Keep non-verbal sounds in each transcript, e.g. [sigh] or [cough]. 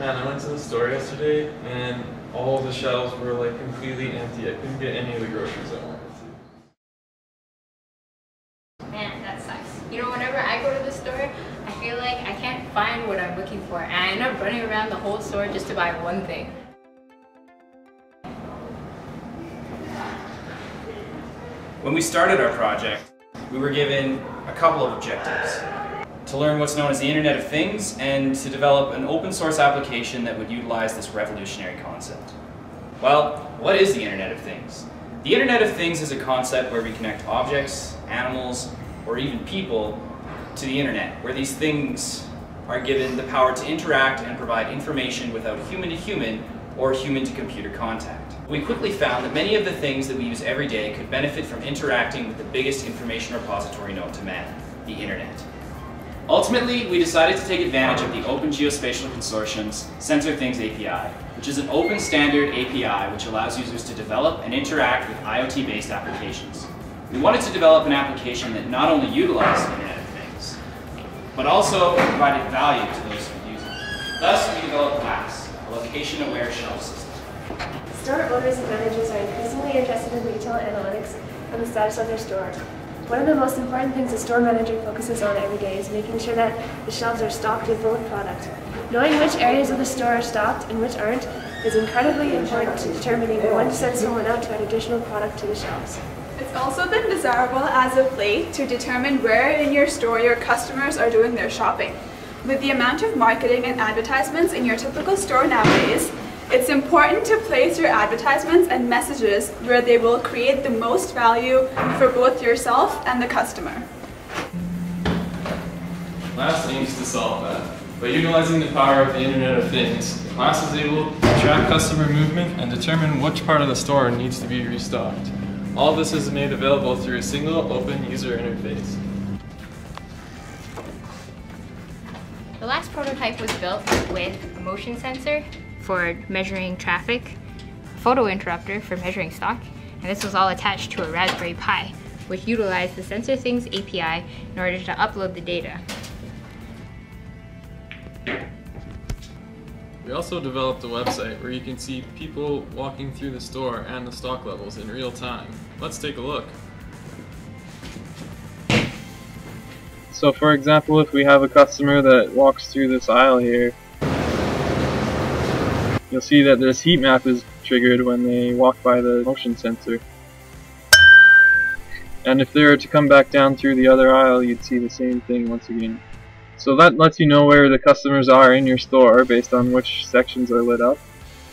Man, I went to the store yesterday and all the shelves were like completely empty. I couldn't get any of the groceries I wanted to. Man, that sucks. You know, whenever I go to the store, I feel like I can't find what I'm looking for and I end up running around the whole store just to buy one thing. When we started our project, we were given a couple of objectives to learn what's known as the Internet of Things, and to develop an open source application that would utilize this revolutionary concept. Well, what is the Internet of Things? The Internet of Things is a concept where we connect objects, animals, or even people to the Internet, where these things are given the power to interact and provide information without human-to-human -human or human-to-computer contact. We quickly found that many of the things that we use every day could benefit from interacting with the biggest information repository known to man, the Internet. Ultimately, we decided to take advantage of the Open Geospatial Consortium's SensorThings API, which is an open standard API which allows users to develop and interact with IoT-based applications. We wanted to develop an application that not only utilized Internet of Things, but also provided value to those who use it. Thus, we developed LASS, a location-aware shelf system. Store owners and managers are increasingly interested in retail analytics and the status of their store. One of the most important things a store manager focuses on every day is making sure that the shelves are stocked with both of product. Knowing which areas of the store are stocked and which aren't is incredibly important to determining when to send someone out to add additional product to the shelves. It's also been desirable as of late to determine where in your store your customers are doing their shopping. With the amount of marketing and advertisements in your typical store nowadays, it's important to place your advertisements and messages where they will create the most value for both yourself and the customer. LASS aims to solve that. By utilizing the power of the Internet of Things, LASS is able to track customer movement and determine which part of the store needs to be restocked. All this is made available through a single open user interface. The last prototype was built with a motion sensor for measuring traffic, photo interrupter for measuring stock, and this was all attached to a Raspberry Pi, which utilized the SensorThings API in order to upload the data. We also developed a website where you can see people walking through the store and the stock levels in real time. Let's take a look. So for example, if we have a customer that walks through this aisle here, you'll see that this heat map is triggered when they walk by the motion sensor. And if they were to come back down through the other aisle, you'd see the same thing once again. So that lets you know where the customers are in your store based on which sections are lit up.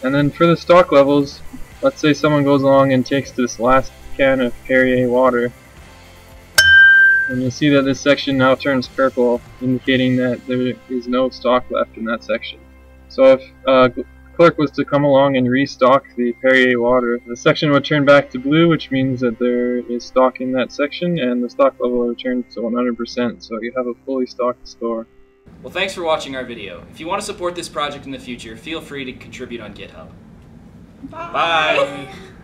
And then for the stock levels, let's say someone goes along and takes this last can of Perrier water. And you'll see that this section now turns purple, indicating that there is no stock left in that section. So if uh, clerk was to come along and restock the Perrier water, the section would turn back to blue, which means that there is stock in that section, and the stock level will return to 100%, so you have a fully stocked store. Well, thanks for watching our video. If you want to support this project in the future, feel free to contribute on GitHub. Bye. Bye. [laughs]